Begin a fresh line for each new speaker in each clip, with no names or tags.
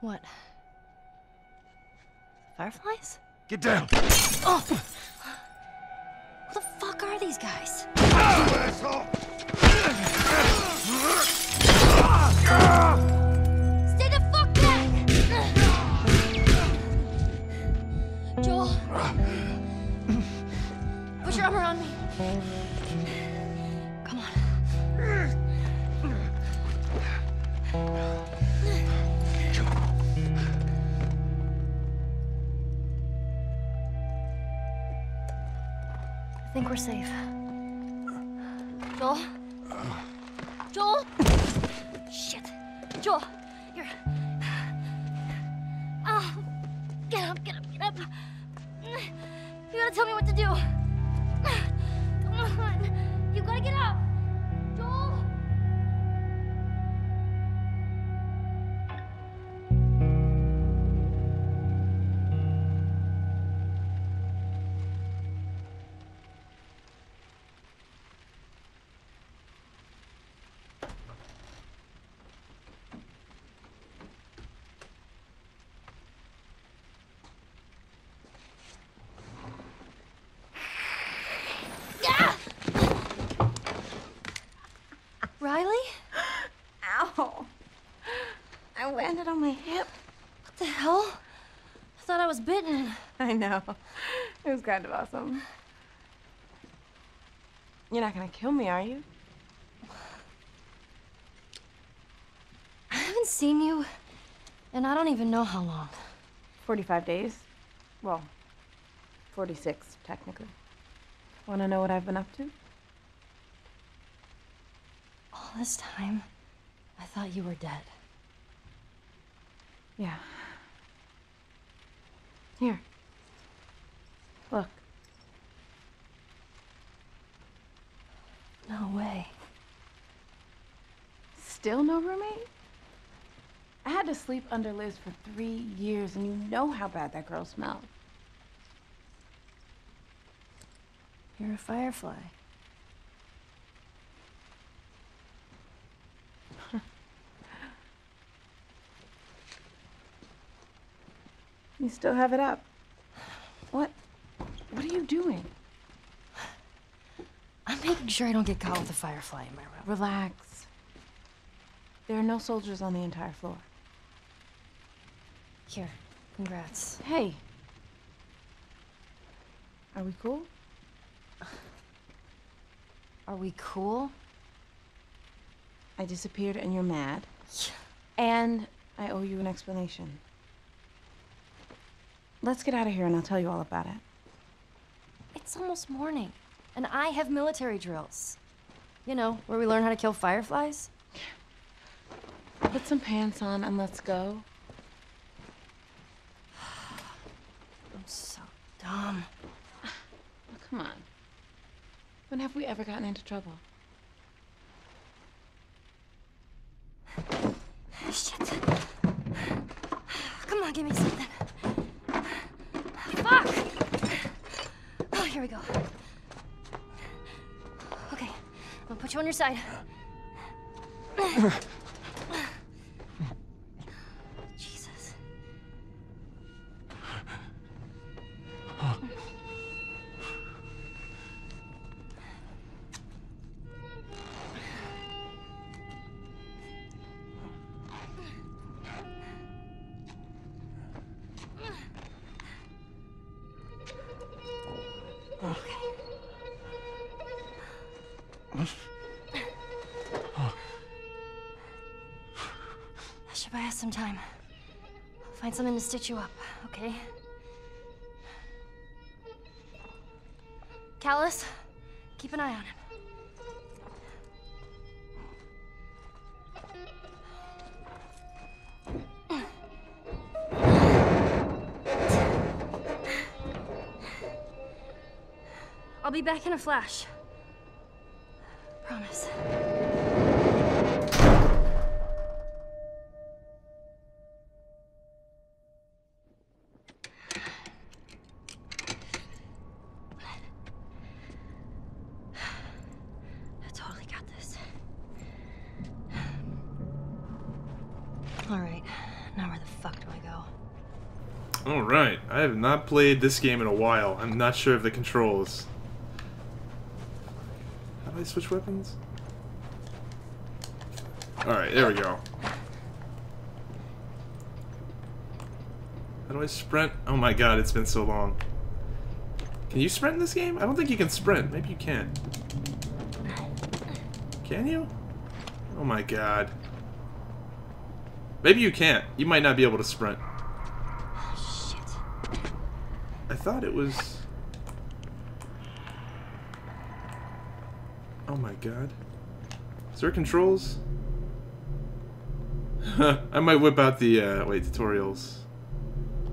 What? Fireflies?
Get down!
Oh! Who the fuck are these guys?
asshole!
Stay the fuck back! Joel. Put your arm around me. We're safe. Joel? Joel? Shit. Joel, here. Oh, get up, get up, get up. You gotta tell me what to do. Come on. You gotta get up. Joel?
Landed on my hip.
What the hell? I thought I was bitten.
I know. It was kind of awesome. You're not gonna kill me, are you?
I haven't seen you, and I don't even know how long.
45 days. Well, 46, technically. Wanna know what I've been up to?
All this time, I thought you were dead.
Yeah. Here. Look.
No way.
Still no roommate? I had to sleep under Liz for three years, and you know how bad that girl smelled.
You're a firefly.
You still have it up. What? What are you doing?
I'm making sure I don't get caught with a firefly in my room.
Relax. There are no soldiers on the entire floor.
Here, congrats.
Hey. Are we cool?
Are we cool?
I disappeared and you're mad.
Yeah.
And I owe you an explanation. Let's get out of here and I'll tell you all about it.
It's almost morning, and I have military drills. You know, where we learn how to kill fireflies.
Put some pants on and let's go.
I'm so dumb.
Oh, come on. When have we ever gotten into trouble?
Shit. Come on, give me something. Fuck! Oh, here we go. Okay, I'm gonna put you on your side. Buy us some time. I'll find something to stitch you up, okay? Callus, keep an eye on him. I'll be back in a flash. Promise. Now where the fuck do I go?
Alright, I have not played this game in a while. I'm not sure of the controls. How do I switch weapons? Alright, there we go. How do I sprint? Oh my god, it's been so long. Can you sprint in this game? I don't think you can sprint. Maybe you can. Can you? Oh my god. Maybe you can't. You might not be able to sprint.
Shit.
I thought it was... Oh my god. Is there controls? I might whip out the, uh, wait, tutorials.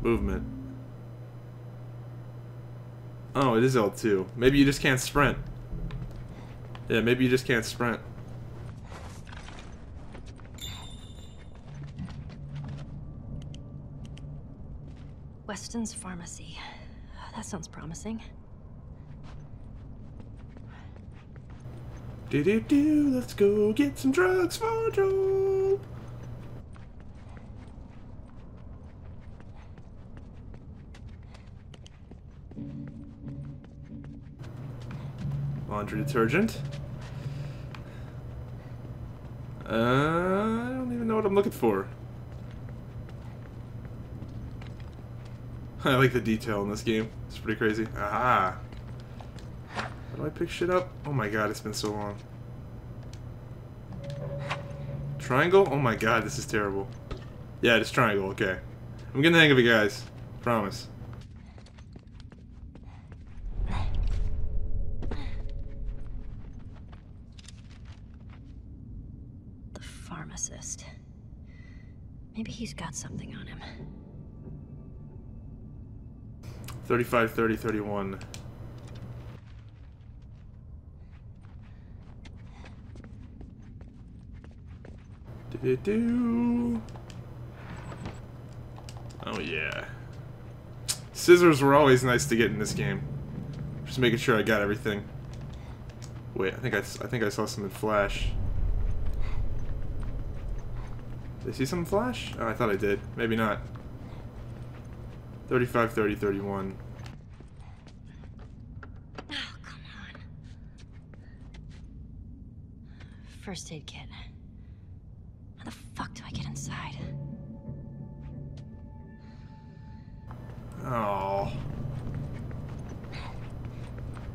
Movement. Oh, it is L2. Maybe you just can't sprint. Yeah, maybe you just can't sprint.
Weston's Pharmacy. That sounds promising.
Do do do, let's go get some drugs for Joel. Laundry detergent. Uh, I don't even know what I'm looking for. I like the detail in this game. It's pretty crazy. Aha! How do I pick shit up? Oh my god, it's been so long. Triangle? Oh my god, this is terrible. Yeah, it's triangle, okay. I'm getting the hang of it, guys. Promise.
The pharmacist. Maybe he's got something on him.
35, 30, 31. Do-do-do. Oh yeah. Scissors were always nice to get in this game. Just making sure I got everything. Wait, I think I, I think I saw some in Flash. Did I see some Flash? Oh, I thought I did. Maybe not. 35, 30, 31.
Oh, come on. First aid kit. How the fuck do I get inside?
Oh.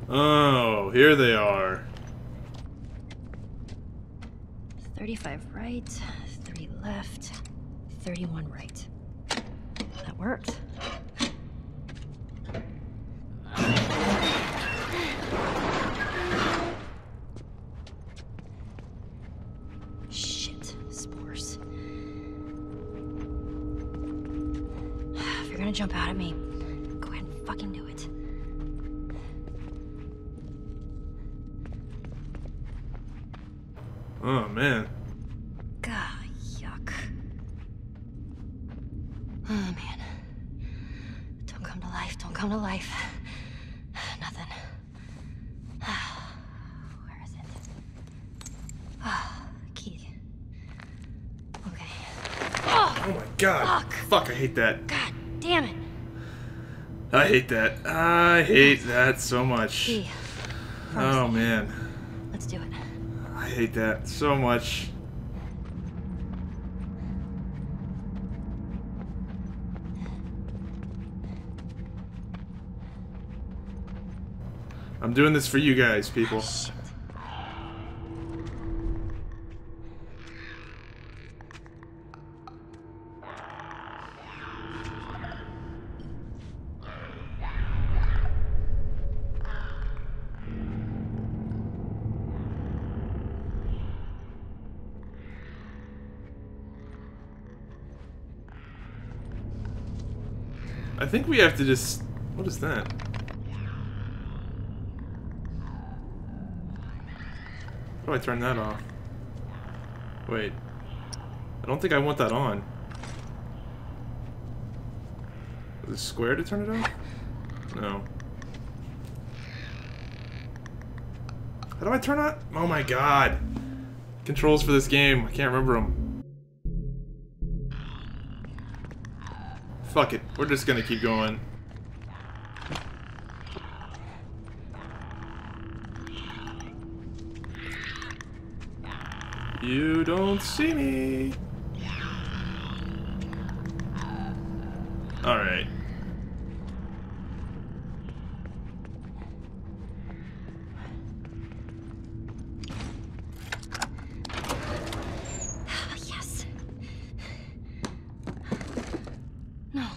Oh, here they are.
35 right, 30 left, 31 right. That worked. Jump out at me, go ahead and fucking do it.
Oh, man.
God, yuck. Oh, man. Don't come to life, don't come to life. Nothing. Where is it? Ah, key. Okay. Oh,
Oh my god.
Fuck.
Fuck, I hate that.
god damn it.
I hate that. I hate that so much.
Key.
Oh, man.
Let's do it.
I hate that so much. I'm doing this for you guys, people.
Shit.
I think we have to just... What is that? How do I turn that off? Wait. I don't think I want that on. Is it square to turn it off? No. How do I turn on? Oh my god. Controls for this game. I can't remember them. Fuck it. We're just gonna keep going. You don't see me. Alright.
yes. No.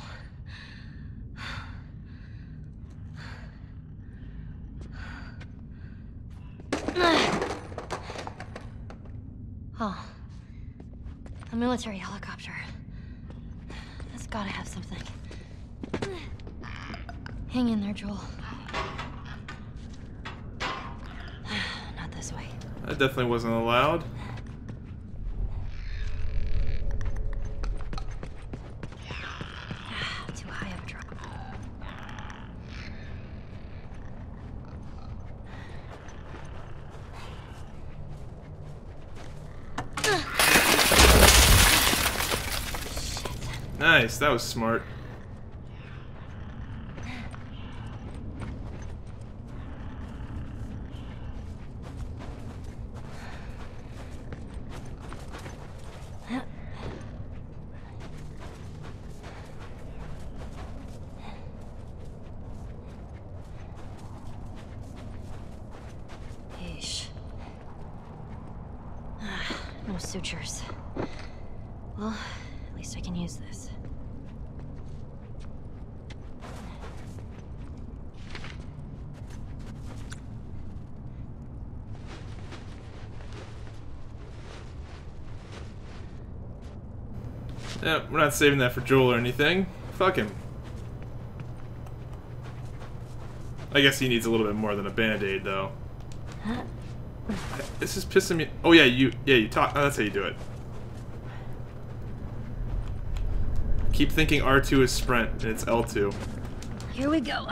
Oh. A military helicopter. That's gotta have something. Hang in there, Joel. Not this way.
That definitely wasn't allowed.
Too high of a drop.
Nice, that was smart.
Ah, no sutures. Well, at least I can use this.
Yeah, we're not saving that for Joel or anything. Fuck him. I guess he needs a little bit more than a band-aid, though. This is pissing me... Oh, yeah, you... Yeah, you talk... Oh, that's how you do it. Keep thinking R2 is sprint, and it's L2.
Here we go.